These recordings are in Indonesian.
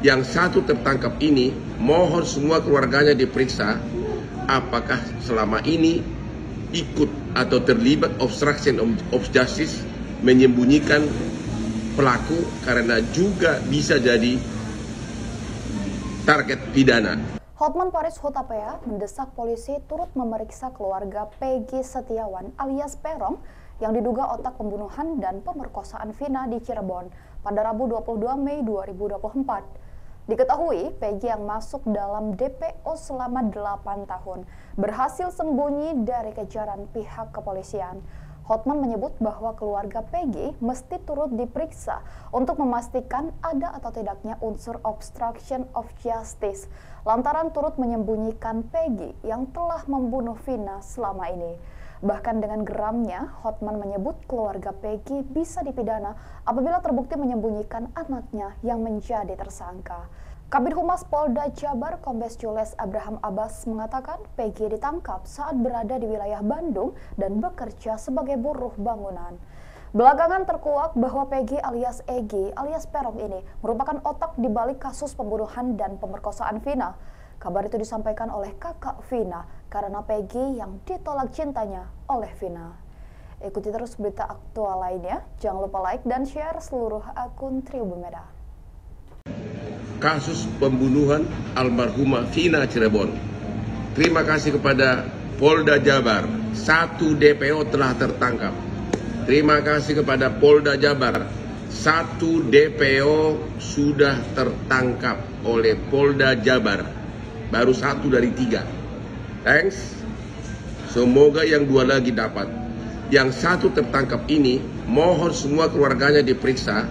Yang satu tertangkap ini mohon semua keluarganya diperiksa apakah selama ini ikut atau terlibat obstruction of justice menyembunyikan pelaku karena juga bisa jadi target pidana. Hotman Paris Hutapea mendesak polisi turut memeriksa keluarga Peggy Setiawan alias Perong yang diduga otak pembunuhan dan pemerkosaan Vina di Cirebon pada Rabu 22 Mei 2024. Diketahui Peggy yang masuk dalam DPO selama 8 tahun berhasil sembunyi dari kejaran pihak kepolisian. Hotman menyebut bahwa keluarga Peggy mesti turut diperiksa untuk memastikan ada atau tidaknya unsur obstruction of justice lantaran turut menyembunyikan Peggy yang telah membunuh Vina selama ini. Bahkan dengan geramnya, Hotman menyebut keluarga Peggy bisa dipidana apabila terbukti menyembunyikan anaknya yang menjadi tersangka. Kabir Humas Polda Jabar Kombes Jules Abraham Abbas mengatakan Peggy ditangkap saat berada di wilayah Bandung dan bekerja sebagai buruh bangunan. Belakangan terkuak bahwa Peggy alias Egi alias Perong ini merupakan otak di balik kasus pembunuhan dan pemerkosaan Vina. Kabar itu disampaikan oleh kakak Vina karena Peggy yang ditolak cintanya oleh Vina. Ikuti terus berita aktual lainnya. Jangan lupa like dan share seluruh akun Tribun Kasus pembunuhan almarhumah Vina Cirebon. Terima kasih kepada Polda Jabar. Satu DPO telah tertangkap. Terima kasih kepada Polda Jabar. Satu DPO sudah tertangkap oleh Polda Jabar baru satu dari tiga. Thanks. Semoga yang dua lagi dapat. Yang satu tertangkap ini, mohon semua keluarganya diperiksa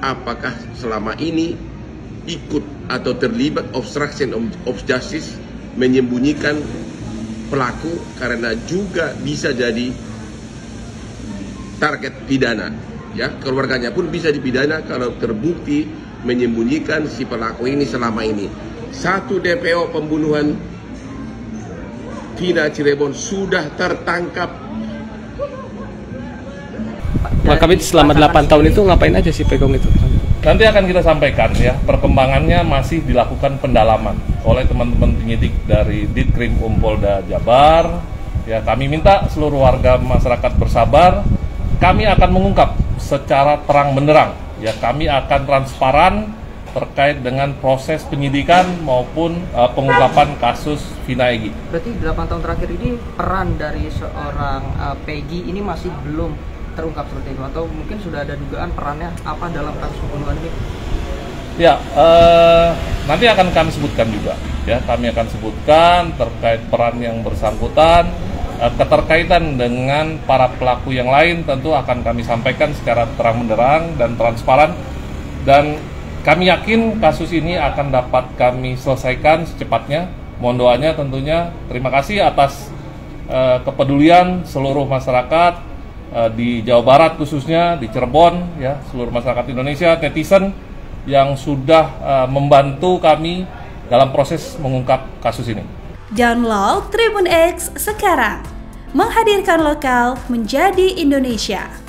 apakah selama ini ikut atau terlibat obstruction of justice menyembunyikan pelaku karena juga bisa jadi target pidana ya keluarganya pun bisa dipidana kalau terbukti menyembunyikan si pelaku ini selama ini satu DPO pembunuhan Vina Cirebon sudah tertangkap. Pak Kabit selama 8 tahun itu ngapain aja sih Pegong itu? Nanti akan kita sampaikan ya, perkembangannya masih dilakukan pendalaman oleh teman-teman penyidik dari Ditkrim Umpolda Jabar. Ya, kami minta seluruh warga masyarakat bersabar. Kami akan mengungkap secara terang benderang. Ya, kami akan transparan terkait dengan proses penyidikan maupun uh, pengungkapan kasus Vina Egi. Berarti 8 tahun terakhir ini peran dari seorang uh, Peggy ini masih belum terungkap seperti itu atau mungkin sudah ada dugaan perannya apa dalam kasus pembunuhan ini? Ya, uh, nanti akan kami sebutkan juga. Ya, kami akan sebutkan terkait peran yang bersangkutan, keterkaitan dengan para pelaku yang lain tentu akan kami sampaikan secara terang benderang dan transparan dan kami yakin kasus ini akan dapat kami selesaikan secepatnya. Mohon doanya tentunya. Terima kasih atas uh, kepedulian seluruh masyarakat uh, di Jawa Barat khususnya di Cirebon ya, seluruh masyarakat Indonesia, netizen yang sudah uh, membantu kami dalam proses mengungkap kasus ini. Download Tribun X sekarang. Menghadirkan lokal menjadi Indonesia.